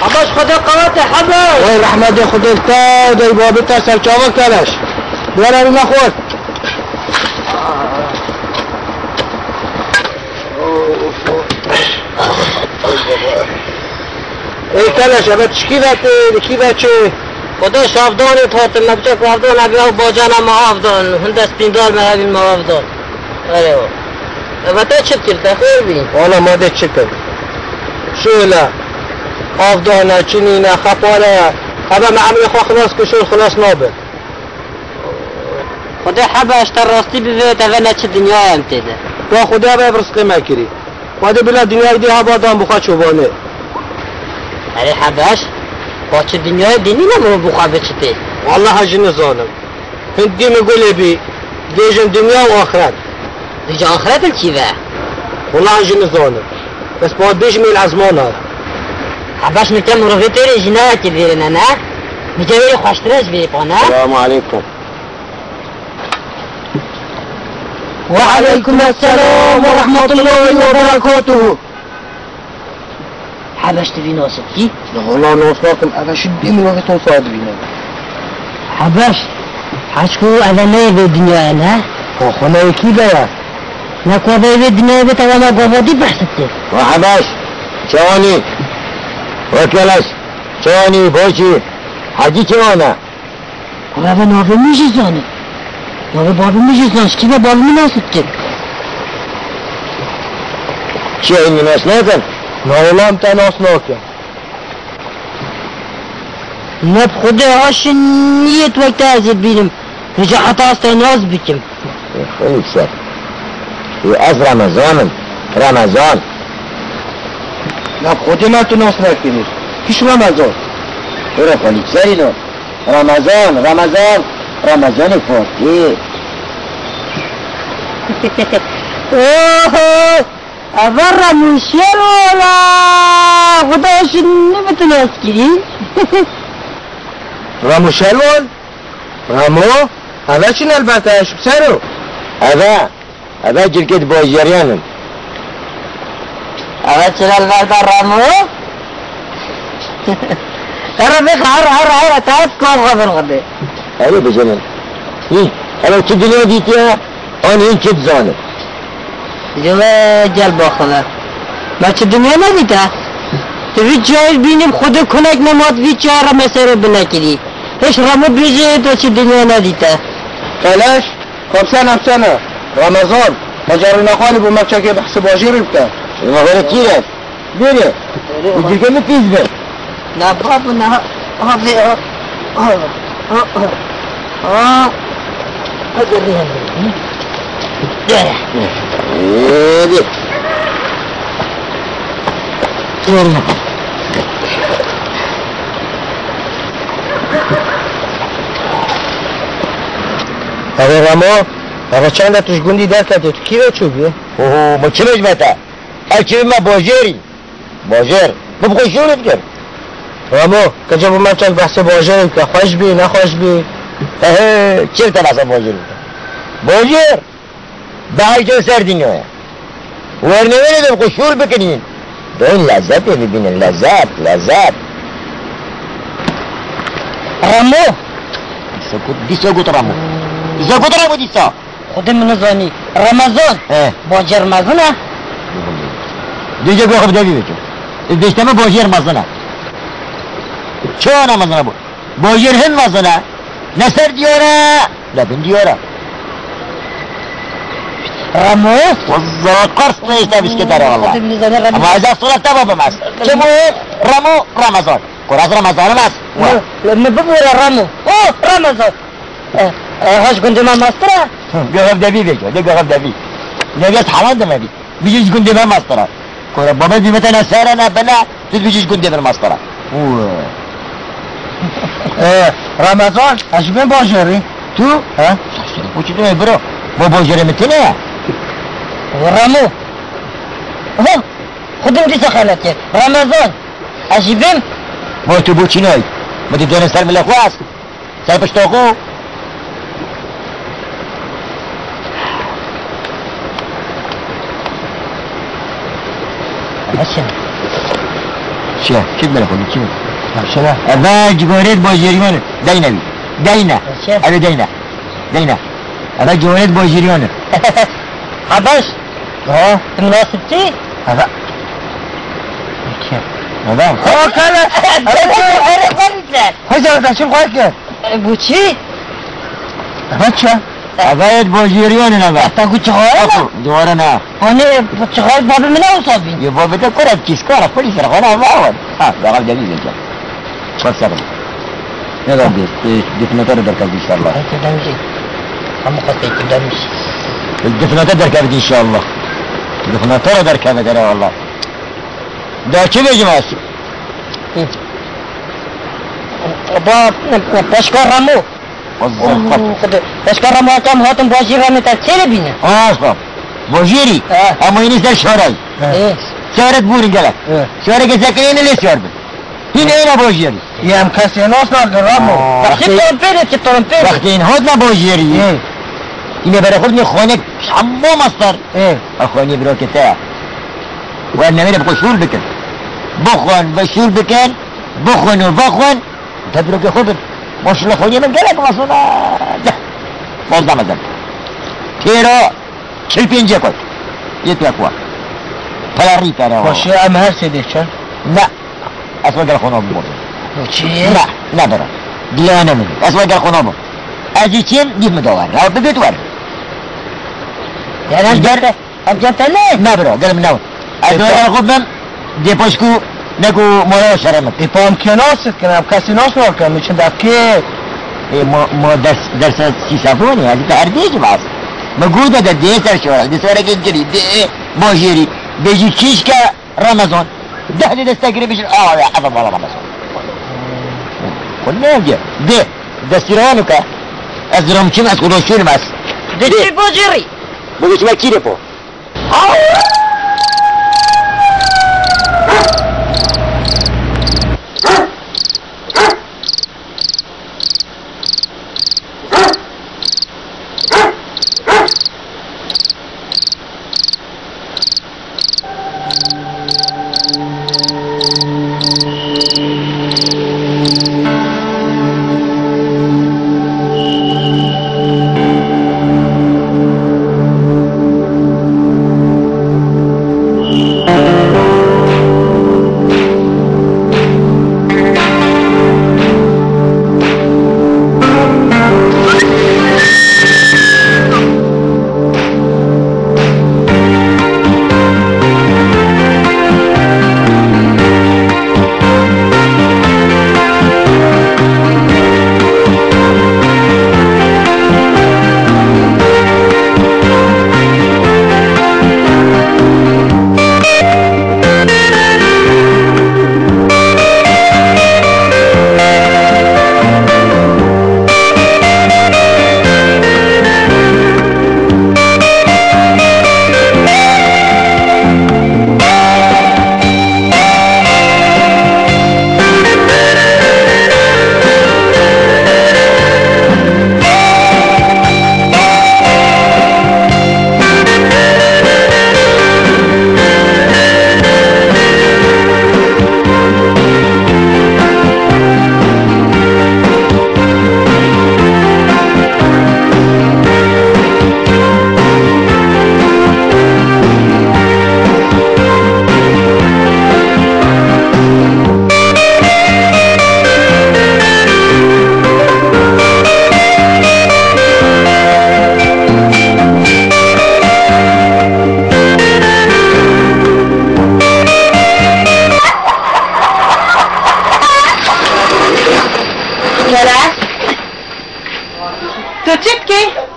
حباش خدا قوات حباش وای رحمت خدا تا دای بابی تا سرچاوه کلش بیاره رو نخور. ای کلش ابد چکی بته کی بچه. خدا شافدان تاتل نبچه کافدان اگر با جانا معافدان هند اسپیندار مهاوین معافدان آره و تا کرده خیر بین. والا ماده چه کرد شولا چنینه خپاله خبه معمول خواه خلاص کشور خلاص نابه. خدا حباش تر راستی بوه تا نه چه دنیا هم تیده. با خدا به برسقه مکری خدا بلا دنیای دی آبادان بخوا چوبانه. اره حباش با چه دنیای دینی نمو بخواه بچته والله هجن ظالم هندی مقول بي ديجن دنيا واخرت دیجا آخرت چی و والله هجن ظالم بس بعد بيش من العزمان تیره جنایت بیره نه نه میگه بری خوشترش بی پا نه السلام عليكم وعليكم السلام ورحمة الله وبركاته حبش تبي ناصب كي والله نوصلكم انا شدي من وقت صادرين حبش حشكو أنا ما في الدنيا أنا وخنا يكي بيا نكو في الدنيا بتا ما قوضي بحثتك وحباش شواني وكلاش شواني بوشي حجي شوانا وهذا نوفي ميشي زاني نوفي بابي ميشي زاني كيف بابي مناسبتك شيء من ناس ناكن والله انت ناس ناكن نب خدا عشان نيت وقت أزيد بينم رجع حتى أستيناز بكم خیلی سر از رمضان رمضان. نه خود من تو ناس نکنی پیش رمضان چرا خالی سری نو رمضان رمضان. رمضان فاتح اوه أبرا من شرولا خدا عشان نبتناز كري رامو شلون رامو هذا شنو البته؟ ايش بسرو هذا هذا جركت بوجريان أبا تشغل بعد الرامو ترى بك عر عر عر تعرف كم غبر غدي ايوه بجنن ايه انا تدنيا ديتيا انا هين كد زانه جوا جل باخلا ما چه دنیا ندیده تو وی جای بینیم خود کنک نماد وی چهار مسیر بنکری هیچ رامو بیجه تو چه دنیا ندیده خلاش خب سنة بسنة رمضان مجار نخالي بمكشا كي بحس باجير بتا ما غير بابا نه هذه ها ها ها ها هذا ايه دي يلا هذا رامو هذا چند توش گوندی کرده تو کی رو چوبیه؟ اوه ما چه مجمتا؟ اکی ما باجری باجر ما بخوی شورت کرد رامو کجا با من چند بحث باجر که خوش بی نخوش بی اه چه تا بحث باجر باجر به هر جا سر دنیا ورنه دم خو شور بکنین ده این لذت ببینن لذت لذت رامو سکوت دی سکوت رامو سکوت رامو دیسا خود من زانی رمضان اه با دیگه بخواب دوی بکن دیشتمه باجر مزنه چه آنه مزنه بود. باجر هم مزنه نسر دیاره. لبن دیاره. رامو والله قرص که داره خود والله اما صورت تبابم است چه بود؟ رمو رمضان. قرآن رمضان هم است. لما ببورا رامو اوه رمضان. هاش كنت ما مسترا بخواب دوی بکن ده بخواب دوی. دوی از حوان دمه بی بیجیش کنه بابا بیمتا نسره نه بنا تو بیجیش گنده من مستره رمضان عجبه باجری تو؟ ها؟ بوچی تو برو. با باجری می‌تونه؟ اوه خودم دي سخالتي رمضان اجيبهم ما تو بوچی نای ما دی دونه سر ملک واست سر پشتاقو. هشم چه؟ چی بره خودی چی شما اول جگارت با جریانه دینه. چه؟ اول دینه. دینه. اول جگارت با جریانه عباس. ها مناسب چی؟ اول اول ها کلا آره خلیده هزار تا چیم خواهد کرد. بو چی؟ اول چه؟ اول با جریانه اول تا گو چهار اخو دوباره نه. آنه با چهار باب من اوصابین یه بابا تو کرد چیز کار پلیس را خانه اول ها بقل جویز اینجا. خب سبب نگاه بیست دفناتا رو درکب انشاءالله. انت دمجي هم قصدي تدمش الدفناتا درکبت انشاءالله. دفناتا رو درکبت داره والله دا چه بگیم هست با باشکار رامو. باشکار رامو کم هاتم باشی رامو تا چه بینه آه بوجیری اه. اما اینیست در شهرهی ايه شهرت بورین گلک اه. شهره که سکنین لیست شهر بید این اینا بوجیری يا مكاسي ناس نار رامو وقتی- تطورن بيري تطورن بيري وقتی این هات بوجیری ايه اینه برای خود خانه حمام استر ايه اخواني برو كتاب وانا من ابغى شول بكن بخون بشول بكن بخون وبخون تدرك يا خبر ما شاء الله خوني من قلق ما صنع ده برضه مدن تيرو كل بينجا كوي يتي اكوا فلا ريتا انا وشي ام هرسي دي شان لا اسوأ قال خونو بمور وشي لا لا برا لا انا من اسوأ قال خونو بمور اجي تيم دي مدور راو ببيت ور يعني انت انت انت ليه ما برا. قال من ناو ادور الخبم دي بوشكو نكو مرا شرمت دي پام کناست کنم کسی ناس نار کنم میشن دفکه إيه ما ما درس درس سيسافوني هذه تعرفيش بعض موجودة ده دي سر شو دي سر كجري دي بوجيري بيجي كيشكا رمضان ده دي دستقري بيش اه يا حفظ والله رمضان قلنا يجي دي دستيرانك ازرم كم اسكولو شو الماس دي چی بوجیری بگو چما کی رپو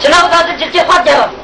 Celana 接活去